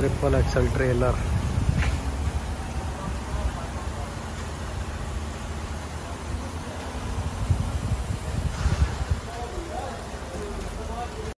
triple XL trailer